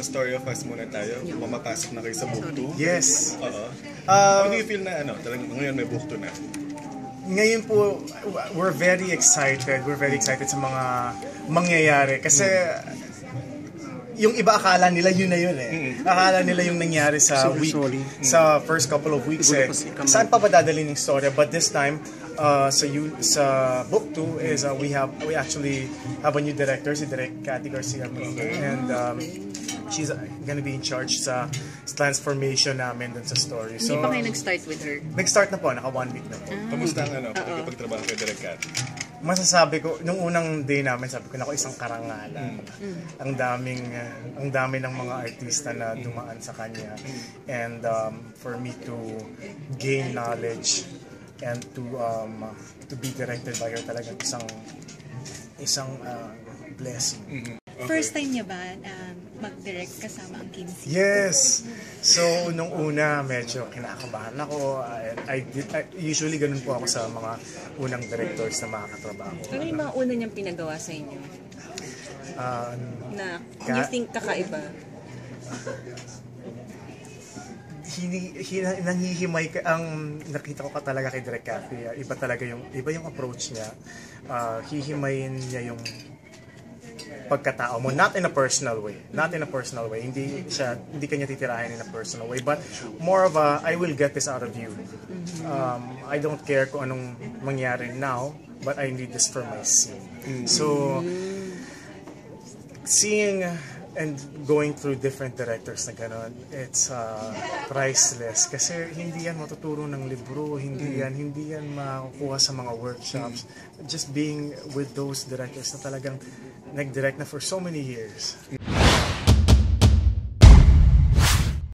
sa Story of Us muna tayo. Mamapasok na kayo sa book 2. Yes. Oo. Uh, How do you feel na ano, talagang ngayon may book 2 na? ngayon po, we're very excited. We're very excited sa mga mangyayari. Kasi yung iba akala nila yun na yun eh. Akala nila yung nangyari sa week, sorry. sa first couple of weeks eh. Saan pa ba dadalhin yung story? But this time, uh, sa you, sa book 2 is uh, we have we actually have a new director si Direk Cathy Garcia and um, she's gonna be in charge sa transformation namin dun sa story. Hindi So, pa kayo nag-start with her? nag-start na po, naka one week na po. Kamusta ang ano, pagkapagtrabaho kay Direk Kat? masasabi ko, nung unang day namin, sabi ko, nako isang karangalan. Ang daming, uh, ang dami ng mga artista na dumaan sa kanya. And um, for me to gain knowledge and to um, to be directed by her talagang isang isang uh, blessing. First time niya ba um, mag-direct kasama ang C? Yes. So, nung una, medyo kinakabahan ako. I, I, did, I- usually, ganun po ako sa mga unang directors na makakatrabaho. Ano yung mga una niyang pinagawa sa inyo? Uh, Na Ka- you think kakaiba? hini, hina, nanghihimay ka, ang nakita ko ka talaga kay Direk Cathy, ah, iba talaga yung, iba yung approach niya. Ah, hihimayin niya yung pagkatao mo not in a personal way. Not in a personal way. Hindi siya hindi kanya titirahin in a personal way. But more of a I will get this out of you. Um, I don't care kung anong mangyari now but I need this for my scene. So seeing and going through different directors na gano'n, it's uh, priceless. Kasi hindi yan matuturo ng libro, hindi yan, hindi yan makukuha sa mga workshops. Just being with those directors na talagang nag-direct na for so many years.